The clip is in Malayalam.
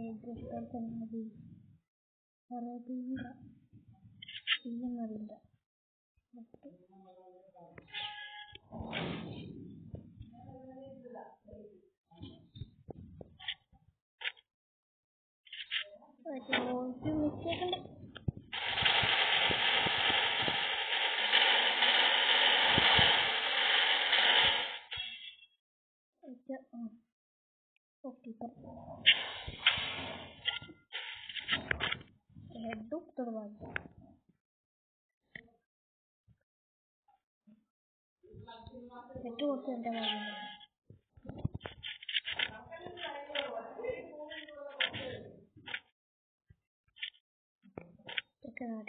പേജ് മതി അറിയില്ല ചെയ്യുന്നറിയില്ല ഒരു മിസ്റ്റേക്ക് ഉണ്ട് редуктор воды. Это вот это важно. Такая